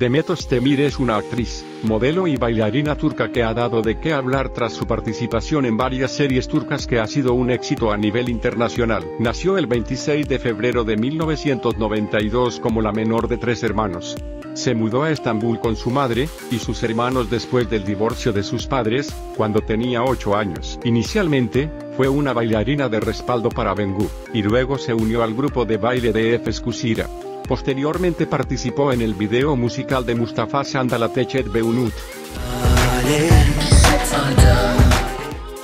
Demet Özdemir es una actriz, modelo y bailarina turca que ha dado de qué hablar tras su participación en varias series turcas que ha sido un éxito a nivel internacional. Nació el 26 de febrero de 1992 como la menor de tres hermanos. Se mudó a Estambul con su madre y sus hermanos después del divorcio de sus padres, cuando tenía 8 años. Inicialmente, fue una bailarina de respaldo para Bengu, y luego se unió al grupo de baile de Efes Kusira. Posteriormente participó en el video musical de Mustafa Sandalatechet Beunut.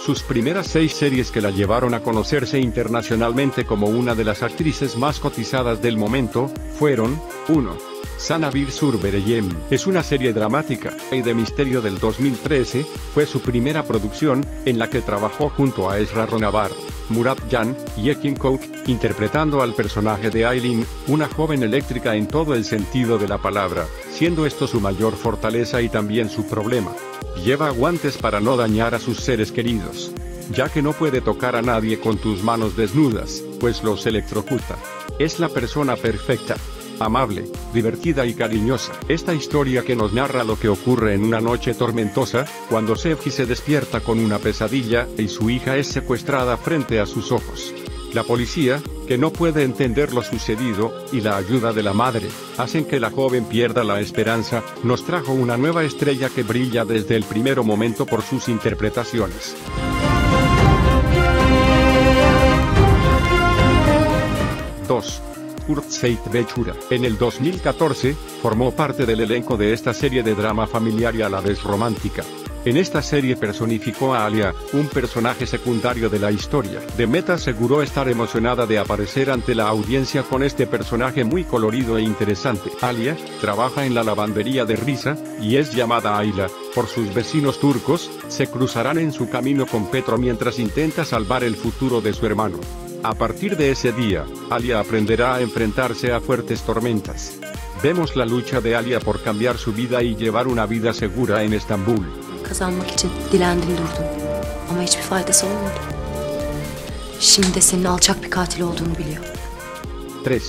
Sus primeras seis series que la llevaron a conocerse internacionalmente como una de las actrices más cotizadas del momento, fueron, 1. Sana Bir Sur Bereyem, es una serie dramática y de misterio del 2013, fue su primera producción, en la que trabajó junto a Ezra Ronavar, Murat Jan y Ekin Kouk, interpretando al personaje de Aileen, una joven eléctrica en todo el sentido de la palabra, siendo esto su mayor fortaleza y también su problema. Lleva guantes para no dañar a sus seres queridos, ya que no puede tocar a nadie con tus manos desnudas, pues los electrocuta. Es la persona perfecta, amable, divertida y cariñosa. Esta historia que nos narra lo que ocurre en una noche tormentosa, cuando Sefji se despierta con una pesadilla y su hija es secuestrada frente a sus ojos. La policía, que no puede entender lo sucedido, y la ayuda de la madre, hacen que la joven pierda la esperanza, nos trajo una nueva estrella que brilla desde el primer momento por sus interpretaciones. 2. Kurt Seit Bechura. En el 2014, formó parte del elenco de esta serie de drama familiar y a la vez romántica. En esta serie personificó a Alia, un personaje secundario de la historia. Demet aseguró estar emocionada de aparecer ante la audiencia con este personaje muy colorido e interesante. Alia, trabaja en la lavandería de Risa, y es llamada Ayla, por sus vecinos turcos, se cruzarán en su camino con Petro mientras intenta salvar el futuro de su hermano. A partir de ese día, Alia aprenderá a enfrentarse a fuertes tormentas. Vemos la lucha de Alia por cambiar su vida y llevar una vida segura en Estambul. Kazanmak için dilendin durdun. Ama hiçbir faydası olmadı. Şimdi de senin alçak bir katil olduğunu biliyor. 3.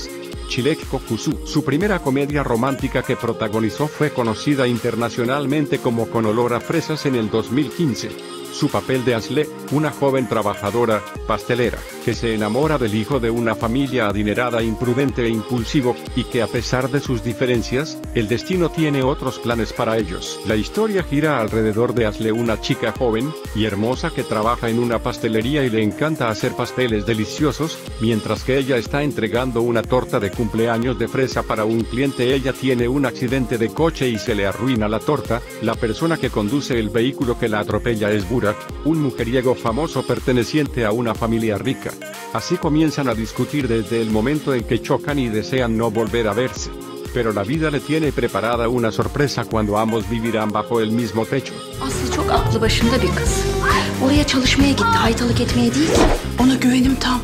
Chilek Kokusu. Su primera comedia romántica que protagonizó fue conocida internacionalmente como Con olor a fresas en el 2015. Su papel de Asle, una joven trabajadora, pastelera, que se enamora del hijo de una familia adinerada, imprudente e impulsivo, y que a pesar de sus diferencias, el destino tiene otros planes para ellos. La historia gira alrededor de Asle, una chica joven y hermosa que trabaja en una pastelería y le encanta hacer pasteles deliciosos, mientras que ella está entregando una torta de cumpleaños de fresa para un cliente. Ella tiene un accidente de coche y se le arruina la torta, la persona que conduce el vehículo que la atropella es Burak, un mujeriego famoso perteneciente a una familia rica. Así comienzan a discutir desde el momento en que chocan y desean no volver a verse. Pero la vida le tiene preparada una sorpresa cuando ambos vivirán bajo el mismo techo. Aslı çok aklı başında bir kız. Oraya çalışmaya gitti, haytalık etmeye değil. Ona güvenim tam.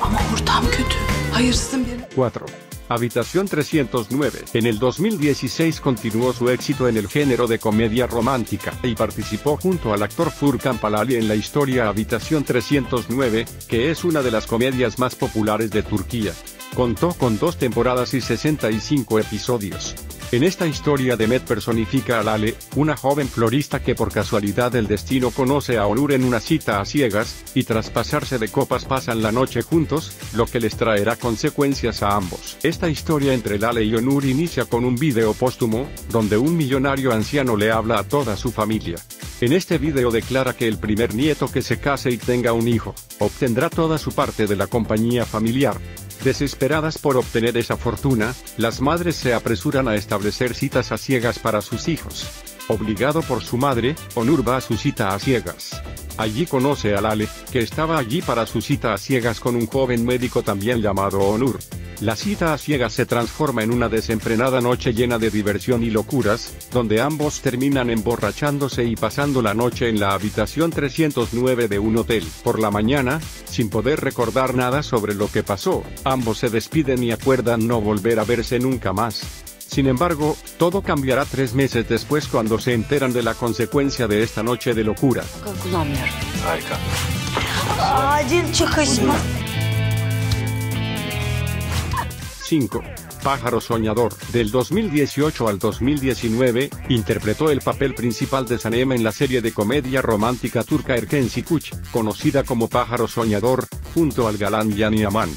Ama ortam kötü. Hayırsızın birine... 4. Habitación 309. En el 2016 continuó su éxito en el género de comedia romántica y participó junto al actor Furkan Palali en la historia Habitación 309, que es una de las comedias más populares de Turquía. Contó con dos temporadas y 65 episodios. En esta historia Demet personifica a Lale, una joven florista que por casualidad del destino conoce a Onur en una cita a ciegas, y tras pasarse de copas pasan la noche juntos, lo que les traerá consecuencias a ambos. Esta historia entre Lale y Onur inicia con un video póstumo, donde un millonario anciano le habla a toda su familia. En este video declara que el primer nieto que se case y tenga un hijo, obtendrá toda su parte de la compañía familiar. Desesperadas por obtener esa fortuna, las madres se apresuran a establecer citas a ciegas para sus hijos. Obligado por su madre, Onur va a su cita a ciegas. Allí conoce a Lale, que estaba allí para su cita a ciegas con un joven médico también llamado Onur. La cita a ciegas se transforma en una desenfrenada noche llena de diversión y locuras, donde ambos terminan emborrachándose y pasando la noche en la habitación 309 de un hotel. Por la mañana, sin poder recordar nada sobre lo que pasó, ambos se despiden y acuerdan no volver a verse nunca más. Sin embargo, todo cambiará tres meses después cuando se enteran de la consecuencia de esta noche de locura. Acil çıkış mı? 5. Pájaro Soñador. Del 2018 al 2019, interpretó el papel principal de Sanem en la serie de comedia romántica turca Erken Sikuch, conocida como Pájaro Soñador, junto al galán Yani Aman.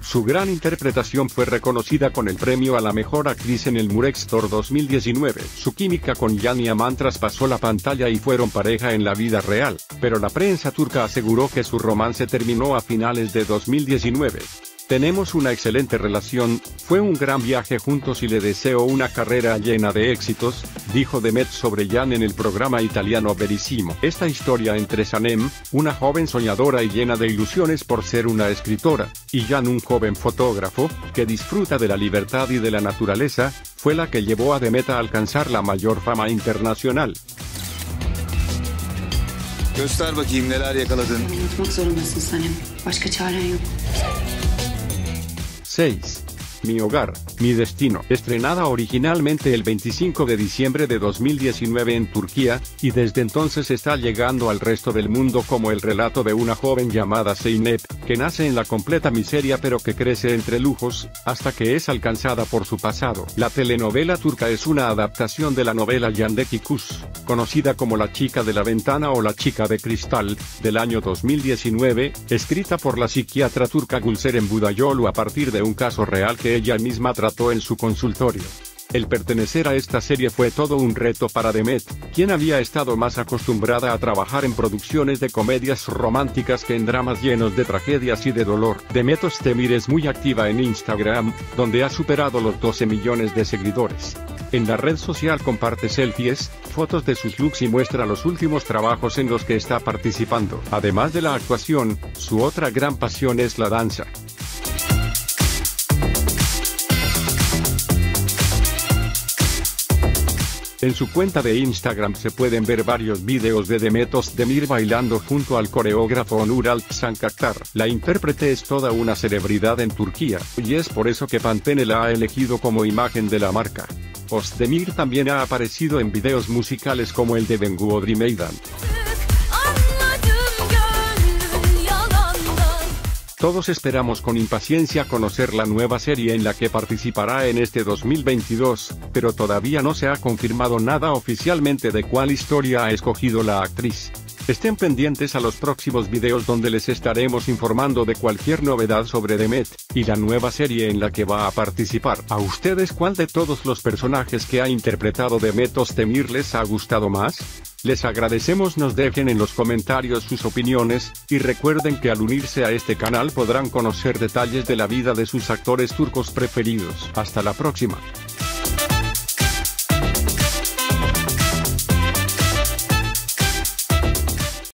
Su gran interpretación fue reconocida con el premio a la mejor actriz en el Murextor 2019. Su química con Yani Aman traspasó la pantalla y fueron pareja en la vida real, pero la prensa turca aseguró que su romance terminó a finales de 2019. Tenemos una excelente relación, fue un gran viaje juntos y le deseo una carrera llena de éxitos, dijo Demet sobre Jan en el programa italiano Verissimo. Esta historia entre Sanem, una joven soñadora y llena de ilusiones por ser una escritora, y Jan un joven fotógrafo, que disfruta de la libertad y de la naturaleza, fue la que llevó a Demet a alcanzar la mayor fama internacional. Göster bakayım neler yakaladın. Unutmak zorundasın Sanem. Başka çaren yok. 6. Mi hogar, mi destino. Estrenada originalmente el 25 de diciembre de 2019 en Turquía, y desde entonces está llegando al resto del mundo como el relato de una joven llamada Zeynep, que nace en la completa miseria pero que crece entre lujos, hasta que es alcanzada por su pasado. La telenovela turca es una adaptación de la novela Yandeki Kus, conocida como La chica de la ventana o La chica de cristal, del año 2019, escrita por la psiquiatra turca Gülseren Budayolu a partir de un caso real que ella misma trató en su consultorio. El pertenecer a esta serie fue todo un reto para Demet, quien había estado más acostumbrada a trabajar en producciones de comedias románticas que en dramas llenos de tragedias y de dolor. Demet Ostemir es muy activa en Instagram, donde ha superado los 12 millones de seguidores. En la red social comparte selfies, fotos de sus looks y muestra los últimos trabajos en los que está participando. Además de la actuación, su otra gran pasión es la danza. En su cuenta de Instagram se pueden ver varios videos de Demet Özdemir bailando junto al coreógrafo Onur Sankaktar. La intérprete es toda una celebridad en Turquía, y es por eso que Pantene la ha elegido como imagen de la marca. Özdemir también ha aparecido en videos musicales como el de Bengu Odri. Todos esperamos con impaciencia conocer la nueva serie en la que participará en este 2022, pero todavía no se ha confirmado nada oficialmente de cuál historia ha escogido la actriz. Estén pendientes a los próximos videos donde les estaremos informando de cualquier novedad sobre Demet, y la nueva serie en la que va a participar. ¿A ustedes cuál de todos los personajes que ha interpretado Demet Özdemir les ha gustado más? Les agradecemos nos dejen en los comentarios sus opiniones, y recuerden que al unirse a este canal podrán conocer detalles de la vida de sus actores turcos preferidos. Hasta la próxima.